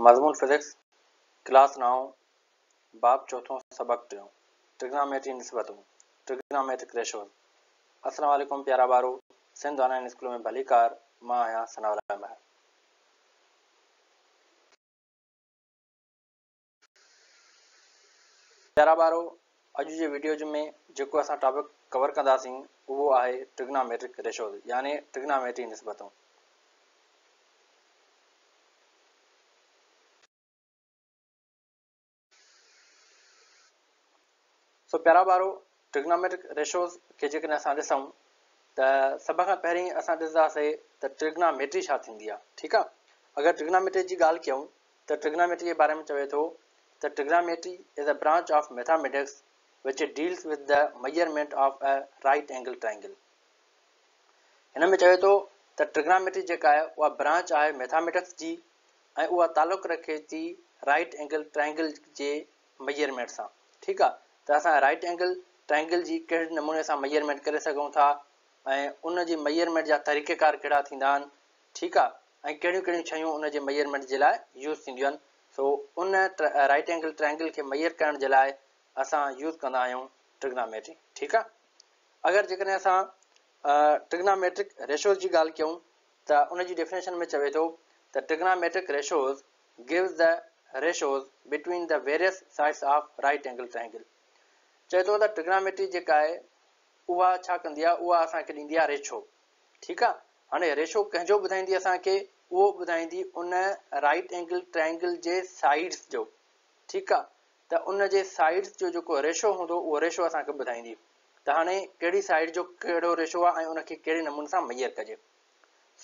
मजमून physics class now बाप चौथों सबक टियों ट्रिग्नामेट्री नस्बतों ट्रिग्नोमेट्रिक रेशोज असल प्यारा बारो सिंध ऑनलाइन स्कूल में भली कार मां आया सनावला महर प्यारा बारो अज के वीडियो में जो अस टॉपिक कवर कंदासीं वो है ट्रिग्नोमेट्रिक रेशोज यानी ट्रिग्नोमेट्री नस्बतों सो तो प्यारा बारो ट्रिग्नोमेट्रिक रेशोज़ के जेकॾहिं असां ॾिसूं त सभ खां पहिरीं असां ॾिसंदासीं त ट्रिग्नोमेट्री छा थींदी आहे ठीकु आहे ट्रिग्नोमेट्री जी ॻाल्हि कयूं त ट्रिग्नोमेट्री जे बारे में चवे तो त trigonometry is a branch of mathematics which deals with the measurement of a right angle triangle इनमें चवे तो त ट्रिग्नोमेट्री जेका ब्रांच है मैथामेटिक्स की ऐं रखे थी राइट एंगल ट्राइंगल जे मेजरमेंट सां ठीकु आहे त असां राइट एंगल ट्रेंगल जी कहिड़े नमूने सां मेयरमेंट करे सघूं था ऐं उनजी मयरमेंट जा तरीक़ेकार कहिड़ा थींदा आहिनि ठीकु आहे ऐं कहिड़ियूं कहिड़ियूं शयूं उनजे मेयरमेंट जे लाइ यूज़ थींदियूं आहिनि सो उन राइट एंगल ट्राइंगंगल खे मयर करण जे लाइ असां यूज़ कंदा आहियूं ट्रिग्नामैट्री ठीकु आहे अगरि जेकॾहिं असां ट्रिगनामेट्रिक रेशोज़ जी ॻाल्हि कयूं त उनजी डेफिनेशन में चवे थो त trigonometric ratios gives the ratios between the various sides of right angle triangle चए थो त टिगामेट्री जेका आहे उहा छा कंदी आहे उहा असांखे ॾींदी आहे रेशो ठीकु आहे हाणे रेशो कंहिंजो ॿुधाईंदी असांखे उहो ॿुधाईंदी उन राइट एंगल ट्राइंगल जे साइड्स जो ठीकु आहे त उन जे साइड्स जो जेको रेशो हूंदो उहो रेशो असांखे ॿुधाईंदी त हाणे कहिड़ी साइड जो कहिड़ो रेशो आहे ऐं उनखे कहिड़े नमूने सां मैय कजे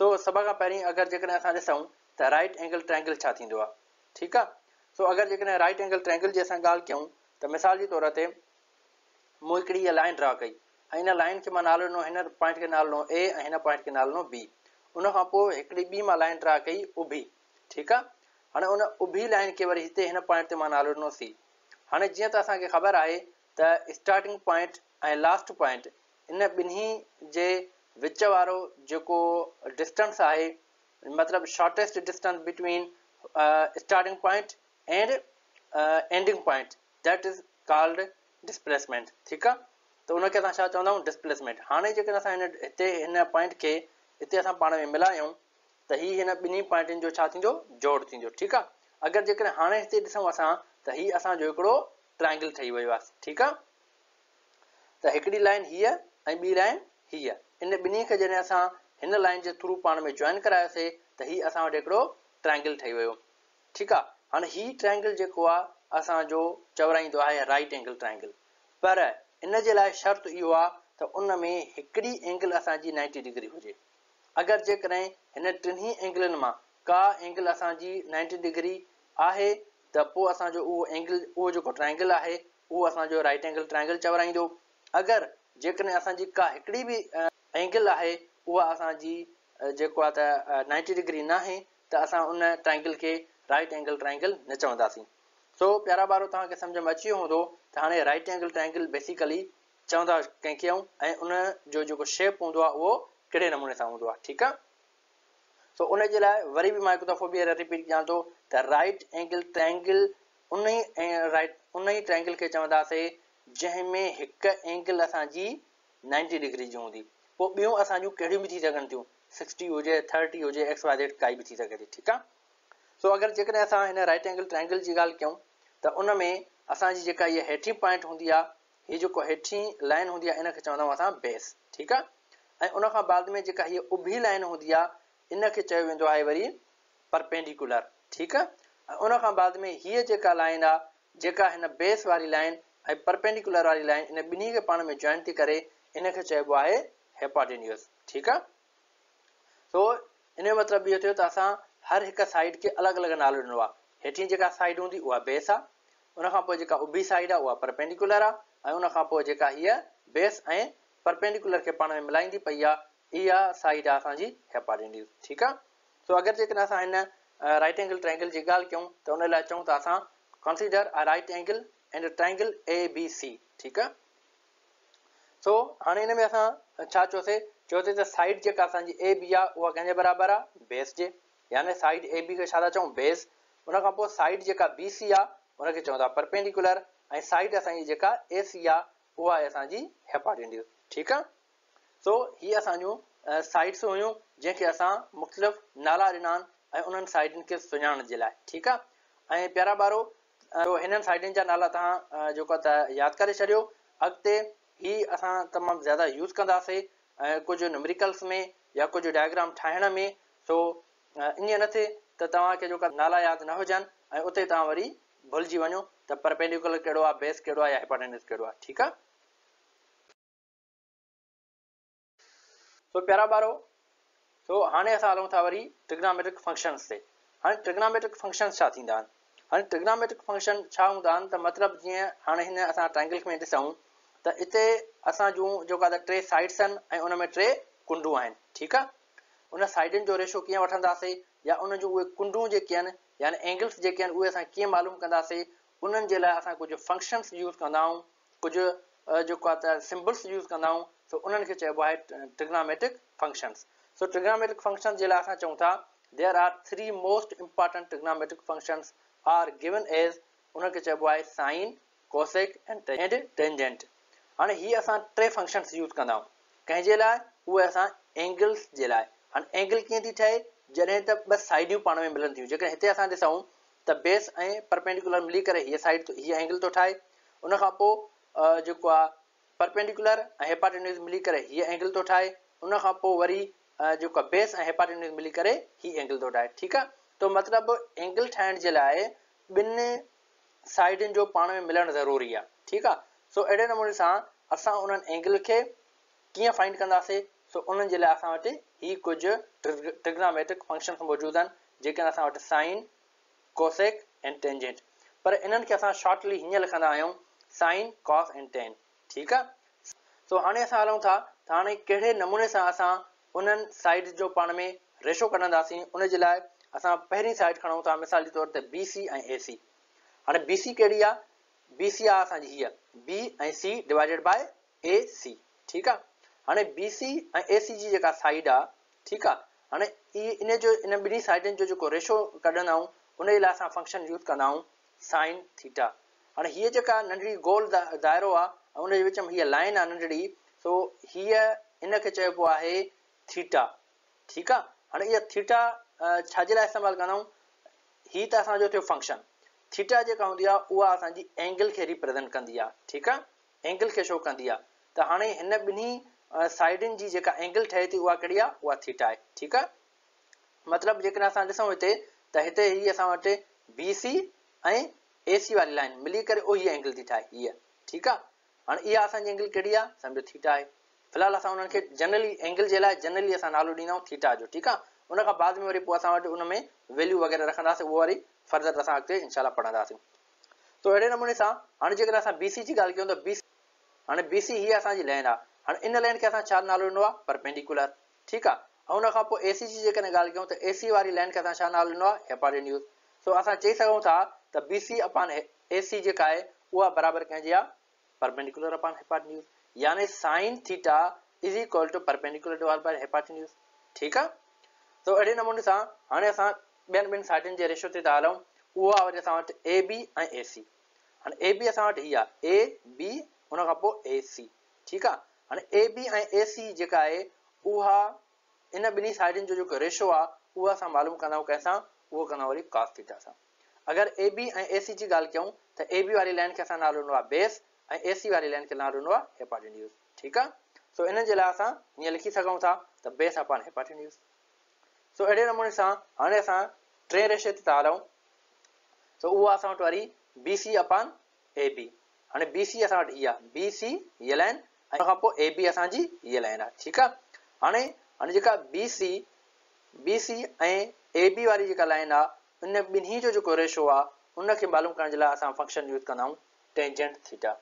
सो सभ खां पहिरीं अगरि जेकॾहिं असां ॾिसूं त राइट एंगल ट्राइंगल छा थींदो आहे ठीकु आहे सो अगरि जेकॾहिं राइट एंगल ट्राइंगल जी असां ॻाल्हि कयूं त मिसाल जे तौर ते मूं हिकिड़ी लाइन ड्रॉ कई ऐं मां नालो ॾिनो ए ऐं हिन खां पोइ कई उभी ठीकु आहे मां नालो सी हाणे जीअं त असांखे ख़बर आहे स्टार्टिंग पॉइंट इन ॿिन्ही जे विच वारो जेको आहे कॉल्ड डिसप्लेसमेंट ठीकु आहे त हुनखे असां छा चवंदा आहियूं हाणे जेकॾहिं असां हिन हिते हिन पॉइंट खे हिते असां पाण में मिलायूं त हीअ हिन ॿिन्ही पॉइंटनि जो छा थींदो जोड़ थींदो ठीकु आहे अगरि जेकॾहिं हाणे हिते ॾिसूं असां त हीअ असांजो हिकिड़ो ट्रांइंगल ठही वियो आहे ठीकु आहे त हिकिड़ी लाइन हीअ ऐं ॿी लाइन हीअ इन ॿिन्ही खे जॾहिं असां हिन लाइन जे थ्रू पाण में जॉइन करायोसीं त हीअ असां वटि हिकिड़ो ट्रांइंगल ठही वियो ठीकु आहे हाणे हीअ जेको आहे असांजो चवराईंदो आहे राइट एंगल ट्राइंगल पर इन जे लाइ शर्त इहो आहे त उन में हिकिड़ी असांजी नाइंटी डिग्री हुजे अगरि जेकॾहिं हिन टिनी एंगलनि मां का एंगल असांजी नाइंटी डिग्री आहे त पोइ असांजो उहो एंगल उहो जेको ट्राइंगल आहे उहो असांजो राइट एंगल ट्राइंगल चवराईंदो अगरि जेकॾहिं असांजी का हिकिड़ी बि एंगल आहे उहा असांजी जेको आहे त नाइंटी डिग्री न त असां उन ट्राइंगल खे राइट एंगल ट्राइंगल न चवंदासीं सो प्यारा ॿारहो तव्हांखे सम्झ में अची वियो हूंदो त हाणे राइट एंगल ट्रेंगल बेसिकली चवंदा कंहिंखे ऐं उन जो जेको शेप हूंदो आहे उहो कहिड़े नमूने सां हूंदो आहे ठीकु आहे सो उनजे लाइ वरी बि मां हिकु दफ़ो ॿीहर रिपीट कयां थो त राइट एंगल ट्रेंगल उन ई ट्रेंगल खे चवंदासीं जंहिंमें हिकु एंगल असांजी नाइंटी डिग्री जी हूंदी पोइ ॿियूं असांजी कहिड़ियूं बि थी सघनि थियूं सिक्सटी हुजे थर्टी हुजे एक्स वायट काई बि थी सघे थी ठीकु आहे सो अगरि जेकॾहिं असां हिन राइट एंगल ट्रेंगल जी ॻाल्हि कयूं त उन में असांजी जेका इहा हेठीं पॉइंट हूंदी आहे हीअ जेको हेठीं लाइन हूंदी आहे इन खे चवंदा आहियूं असां बेस ठीकु आहे ऐं उनखां बाद में जेका हीअ उभी लाइन हूंदी आहे इन खे चयो वेंदो आहे वरी परपेंडिकुलर ठीकु आहे ऐं उनखां बाद में हीअ जेका लाइन आहे जेका हिन बेस वारी लाइन ऐं परपेंडिकुलर वारी लाइन इन ॿिन्ही खे पाण में जॉइन थी करे इन खे चइबो आहे हेपाटेनियस ठीकु आहे सो इन जो मतिलबु इहो थियो त असां हर हिकु साइड खे अलॻि अलॻि नालो ॾिनो आहे हेठी जेका साइड हूंदी उहा बेस आहे उनखां पोइ जेका उभी साइड आहे उहा परपेंडिकुलर आहे ऐं उनखां पोइ जेका हीअ बेस ऐं परपेंडिकुलर खे पाण में मिलाईंदी पई आहे इहा साइड आहे असांजी ठीकु आहे सो अगरि जेकॾहिं असां हिन राइट एंगल ट्राइंगल जी ॻाल्हि कयूं त उन लाइ चऊं त असां आ right angle and triangle A B C ठीकु आहे सो हाणे हिन में असां छा चयोसीं चयोसीं त साइड जेका असांजी ए बी आहे उहा कंहिंजे बराबरि आहे बेस जे यानी साइड ए बी खे छा था चऊं बेस उन खां पोइ साइड जेका बी सी आहे हुनखे चवंदा परपेंडिकुलर ऐं साइड असांजी जेका ए सी आहे उहा आहे असांजी ठीकु आहे सो हीअ असांजूं साइड्स हुयूं जंहिंखे असां मुख़्तलिफ़ नाला ॾिना आहिनि ऐं उन्हनि साइडनि खे सुञाण जे लाइ ठीकु आहे ऐं प्यारा ॿारो हिननि साइडनि जा नाला तव्हां जेको त यादि करे छॾियो अॻिते ही असां तमामु ज़्यादा यूज़ कंदासीं ऐं कुझु न्यूमरिकल्स में या कुझु डायग्राम ठाहिण में सो ईअं न थिए त तव्हांखे जेका नाला यादि न हुजनि ऐं उते तव्हां वरी भुलिजी वञो त परपेंडिकुलर कहिड़ो आहे बेस कहिड़ो आहे या हेपाटाइटिस कहिड़ो आहे ठीकु आहे प्यारा ॿारो सो हाणे असां हलूं था वरी ट्रिगनामैटिक फंक्शन्स ते हाणे ट्रिगनामैटिक फंक्शन्स छा थींदा आहिनि हाणे टिगनामैटिक फंक्शन छा हूंदा आहिनि त मतिलबु जीअं हाणे हिन असां ट्राइंगल में ॾिसूं त हिते असां जूं जेका त टे साइड्स आहिनि ऐं उन में टे कुंडूं आहिनि ठीकु आहे उन साइडनि जो रेशो कीअं वठंदासीं या उन जूं उहे कुंडूं जेके आहिनि यानी एंगल्स जेके आहिनि उहे असां कीअं मालूम कंदासीं उन्हनि जे लाइ असां कुझु फंक्शन्स यूज़ कंदा आहियूं कुझु जेको आहे त सिम्बल्स यूज़ कंदा आहियूं सो उन्हनि खे चइबो आहे ट्रिग्नामेटिक ट्रिगनामैटिकंक्शन सो ट्रिग्नामेटिक फंक्शन जे लाइ असां चऊं था there are three most trigonometric are given as उनखे चइबो आहे साइन कोसेक एंड टेंजेंट हाणे हीअ असां टे फंक्शन्स यूज़ कंदा आहियूं कंहिंजे लाइ उहे असां एंगल्स जे लाइ हाणे एंगल कीअं थी ठहे जॾहिं त ॿ साइडियूं पाण में मिलनि थियूं जेकॾहिं हिते असां ॾिसूं त बेस ऐं परपेंडिकुलर मिली करे हीअ साइड हीअ एंगल थो ठाहे उनखां पोइ जेको आहे परपेंडिकुलर ऐं हेपाटेनिस मिली करे हीअ एंगल थो ठाहे उन खां पोइ वरी जेको आहे बेस ऐं हेपाटेनिस मिली करे हीअ एंगल थो ठाहे ठीकु आहे त मतिलबु एंगल ठाहिण जे लाइ ॿिनि साइडनि जो पाण में मिलणु ज़रूरी आहे ठीकु आहे सो अहिड़े नमूने सां असां उन्हनि एंगल खे कीअं फाइंड कंदासीं सो उन्हनि जे लाइ असां वटि ही कुछ ट्रिग्नोमेट्रिक फंक्शन मौजूद हैं जिन अस साइन कोसेक एंड टेंजेंट पर इन शॉर्टली हिं लिखा आयो साइन कॉस एंड टेन ठीक है सो हाँ अस हलूँ था हाँ कड़े नमूने से अस उन साइड जो पा में रेशो कढंदासीं उन अस पी साइड खड़ू था मिसाल के तौर पर बी सी ए सी हाँ बी सी कड़ी आ बी सी आहे असांजी हीअ बी ऐं C divided by A C ठीक है हाणे बी सी ऐं ए सी जी जेका साइड आहे ठीक आहे हाणे इन जो इन ॿिनी साइडनि जो जेको रेशो कढंदाऊं हुनजे लाइ असां फंक्शन यूज़ कंदाऊं साइन थीटा हाणे हीअ जेका नंढड़ी गोल द दाइरो आहे उनजे विच में हीअ लाइन आहे नंढड़ी सो हीअ हिन खे चइबो आहे थीटा ठीकु आहे हाणे हीअ थीटा छाजे लाइ इस्तेमालु कंदा आहियूं हीअ त असांजो थियो फंक्शन थीटा जेका हूंदी आहे उहा असांजी एंगल खे रिप्रेज़ेंट कंदी आहे ठीकु आहे एंगल खे शो कंदी आहे त हाणे हिन ॿिन्ही साइडिन जी जेका एंगल ठहे थी उहा कहिड़ी आहे उहा थीटा आहे ठीकु आहे मतिलबु जेकॾहिं असां ॾिसूं हिते त हिते ई असां वटि बी सी ऐं ए सी वारी लाइन मिली करे उहो हीअ एंगल थी ठाहे हीअ ठीकु आहे हाणे इहा असांजी एंगल कहिड़ी आहे सम्झो थीटा आहे फ़िलहालु असां हुननि खे जनरली एंगल जे लाइ जनरली असां नालो ॾींदा आहियूं थीटा जो ठीकु आहे उन खां बाद में वरी पोइ असां वटि उन में वैल्यू वग़ैरह रखंदासीं उहो वरी फर्दर असां अॻिते इनशाला पढ़ंदासीं त अहिड़े नमूने सां हाणे जेकॾहिं असां बी सी जी ॻाल्हि कयूं त बी सी हाणे बी सी हीअ असांजी लाइन आहे हाणे इन लाइन खे असां छा नालो ॾिनो आहे परपेंडिकुलर ठीकु आहे ऐं हुन पोइ ए सी जी जेकॾहिं ॻाल्हि कयूं त ए सी वारी लाइन खे असां छा नालो ॾिनो आहे हेपाटीन्यूज़ सो असां चई सघूं था त बी सी अपॉन एसी जेका आहे उहा बराबरि कंहिंजी आहे परपेंडिकुलर अपान यानी sine theta is equal to perpendicular ठीकु आहे सो अहिड़े नमूने सां हाणे असां ॿियनि ॿिनि साइडनि जे रेशो ते था हलूं उहो ए बी ऐं ए सी हाणे ए बी असां वटि हीअ आहे ए बी हुन खां पोइ ए सी ठीकु आहे हाणे ए बी ऐं ए सी जेका आहे उहा इन ॿिन्ही साइडुनि जो जेको रेशो आहे उहा असां मालूम कंदा आहियूं कंहिंसां उहो कंदा वरी कॉस्टी थीटा सां अगरि ए बी ऐं ए सी जी ॻाल्हि कयूं त ए बी वारी लाइन खे असां नालो ॾिनो आहे बेस ऐं ए सी वारी लाइन खे नालो ॾिनो आहे हेपाटिन यूस ठीकु आहे सो इन जे लाइ असां हीअं लिखी सघूं था त बेस हेपाटिन यूस सो अहिड़े नमूने सां हाणे असां टे रेशे ते था हलूं त उहा असां वटि वरी B C upon A B हाणे बी सी असां वटि इहा बी सी हीअ लाइन उन खां पोइ ए बी असांजी हीअ लाइन आहे ठीकु आहे हाणे हाणे जेका बी सी बी सी ऐं ए बी वारी जेका लाइन आहे उन ॿिन्ही जो जेको रेशो आहे उनखे मालूम करण जे लाइ असां फंक्शन यूज़ कंदा आहियूं टेंजेंट थीटा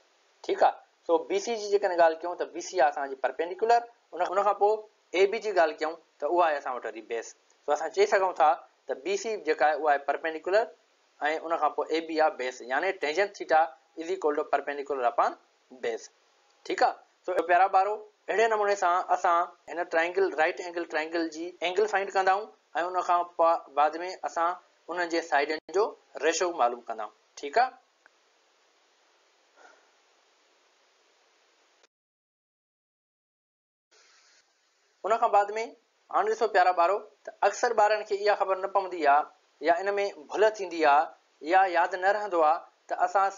ठीकु आहे सो बी सी जी जेकॾहिं ॻाल्हि कयूं त बी सी आहे असांजी परपेंडिकुलर उन उनखां पोइ ए बी जी ॻाल्हि कयूं त उहा आहे असां वटि वरी बेस सो असां चई सघूं था त बी सी जेका आहे उहा आहे परपेंडिकुलर ऐं उनखां पोइ ए बी आहे बेस यानी tangent theta is equal to perpendicular upon base ठीकु आहे सो प्यारा ॿार अहिड़े नमूने सां असां हिन ट्राइंगल राइट एंगल ट्राइंगल जी एंगल फाइंड कंदाऊं ऐं उनखां असां उन्हनि जे साइडनि जो रेशो मालूम कंदाऊं ठीकु आहे उनखां बाद में हाणे ॾिसो प्यारा ॿारो त अक्सर ॿारनि खे इहा ख़बर न पवंदी आहे या इन में भुल थींदी आहे या यादि न रहंदो आहे त असां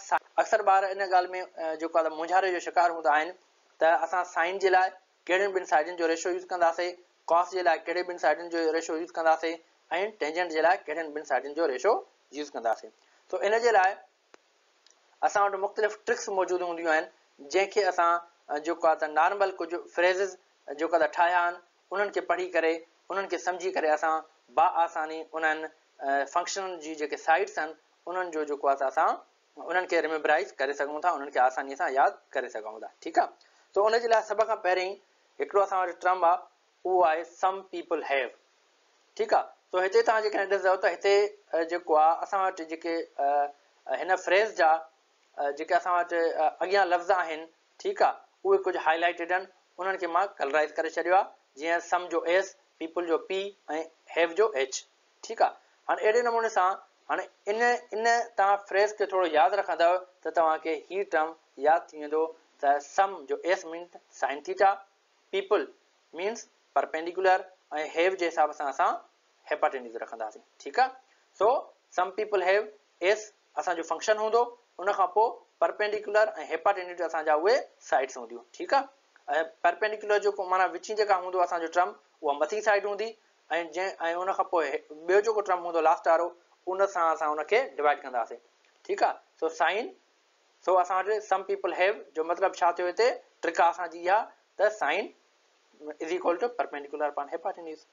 अक्सर ॿार इन ॻाल्हि में जेको आहे मुझारे जो शिकार हूंदा आहिनि त असां साइन जे लाइ कहिड़ियुनि ॿिनि साइडनि जो रेशो यूज़ कंदासीं कॉस जे लाइ कहिड़े ॿिनि साइडनि जो रेशो यूज़ कंदासीं ऐं टेंजेंट जे लाइ कहिड़ियुनि ॿिनि साइडनि जो रेशो यूज़ कंदासीं सो इन जे लाइ असां वटि मुख़्तलिफ़ ट्रिक्स मौजूदु हूंदियूं आहिनि जंहिंखे असां जेको आहे त नॉर्मल कुझु फ्रेज़िस जेको आहे त ठाहिया आहिनि उन्हनि खे पढ़ी करे उन्हनि खे सम्झी करे असां बसानी उन्हनि फंक्शन जी जेके साइड्स आहिनि उन्हनि जो जेको आहे त असां उन्हनि खे रिमेबराइज़ करे सघूं था उन्हनि खे आसानीअ सां यादि करे सघूं था ठीकु आहे त उनजे लाइ सभ खां पहिरीं हिकिड़ो असां वटि ट्रम आहे उहो आहे सम पीपल हैव ठीकु आहे सो हिते तव्हां जेकॾहिं ॾिसंदव त हिते जेको आहे असां वटि जेके हिन फ्रेज़ जा जेके असां वटि अॻियां लफ़्ज़ आहिनि ठीकु आहे उहे कुझु हाइलाइटेड आहिनि उन्हनि खे मां कलराइज़ करे छॾियो आहे जीअं सम जो एस पीपल जो पी ऐं हैव जो एच ठीकु आहे हाणे अहिड़े नमूने सां हाणे इन इन तव्हां फ्रेज़ खे थोरो यादि रखंदव त तव्हांखे हीउ टर्म यादि थी वेंदो सम जो S means sine theta people means perpendicular ऐं हैव जे हिसाब सां असां हेपाटेनिस रखंदासीं ठीकु आहे so some people have S असांजो फंक्शन हूंदो उन खां पोइ परपेंडिकुलर ऐं हेपाटेनिस असांजा उहे साइड्स हूंदियूं ठीकु आहे ऐं परपेंडिकुलर जेको माना विची जेका हूंदो असांजो ट्रम उहा मथी साइड हूंदी ऐं जंहिं ऐं उन खां पोइ ॿियो जेको ट्रम हूंदो लास्ट वारो उन सां असां उनखे डिवाइड कंदासीं ठीकु आहे सो साइन सो असां सम पीपल हैव जो मतिलबु छा ट्रिक आहे sine is equal to perpendicular पाण हेपाटेन्यूस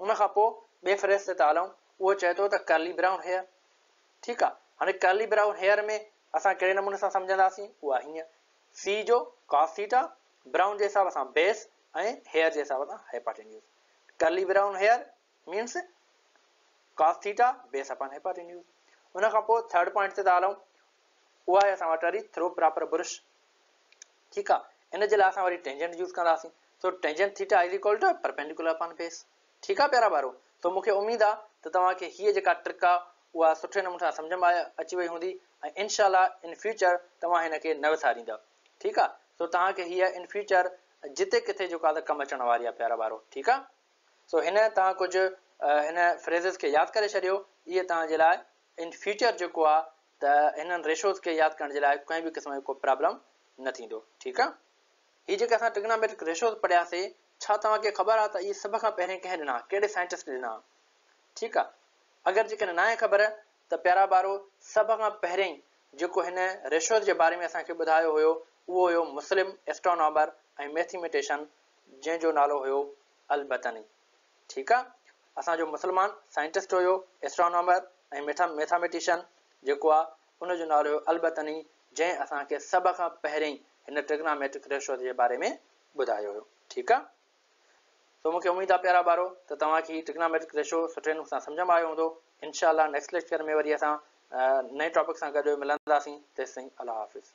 उन फ्रेस ते था हलूं उहो चए कर्ली ब्राउन हेयर ठीकु आहे हाणे कर्ली ब्राउन हेयर में असां कहिड़े नमूने सां सम्झंदासीं उहा सी जो कॉस ब्राउन जे हिसाब सां बेस हेयर जे हिसाब सां hypotenuse curly brown hair means cos base upon hypotenuse उन थर्ड पॉइंट ते था उहा आहे असां वटि वरी थ्रो प्रॉपर ठीकु आहे इन जे लाइ असां वरी टेंजेंट यूज़ कंदासीं सो टेंजेंट टू आहे परपेंडिकुलर फेस ठीकु प्यारा ॿारो त मूंखे उमेदु आहे त तव्हांखे हीअ जेका ट्रिक आहे उहा सुठे नमूने सां सम्झ में अची वई हूंदी ऐं इनशाला इन फ्यूचर तव्हां हिनखे न विसारींदव ठीकु आहे सो तव्हांखे हीअ इन फ्यूचर जिते किथे जेको आहे त कमु अचण वारी आहे प्यारा ॿारो ठीकु आहे सो हिन तव्हां कुझु हिन फ्रेज़िस खे यादि करे छॾियो इहे तव्हांजे लाइ इन फ्यूचर जेको आहे त हिननि रेशोज़ के याद करण जे लाइ कंहिं बि क़िस्म जो को प्रॉब्लम न थींदो ठीकु आहे हीअ जेका रेशोज़ पढ़िया छा तव्हांखे ख़बर आहे त इहे सभ खां पहिरें कंहिं ॾिना साइंटिस्ट ॾिना ठीकु आहे अगरि जेकॾहिं न ख़बर त प्यारा ॿारो सभ खां पहिरें जेको हिन रेशोज़ जे बारे में असांखे ॿुधायो हुयो उहो मुस्लिम एस्ट्रोनॉमर ऐं मैथमेटिशन जंहिंजो नालो हुयो अलबतनी ठीक आहे असांजो मुस्लमान साइंटिस्ट हुयो एस्ट्रोनॉमर ऐं मैथामेटिशन जो आहे उनजो नालो अलबतनी जै अस सभ खां पहिरीं हिन ट्रिग्नामेट्रिक रेशो के बारे में बुधा हुयो ठीकु आहे तो मूंखे उमेदु आहे प्यारा ॿारो त तव्हांखे ट्रिग्नामेट्रिक रेशो सुठे नमूने समझ में आयो हों इनशा नेक्स्ट लेक्चर में वरी अस नए टॉपिक सां गॾु मिलंदासीं तेसिताईं अलाह हाफ़िज़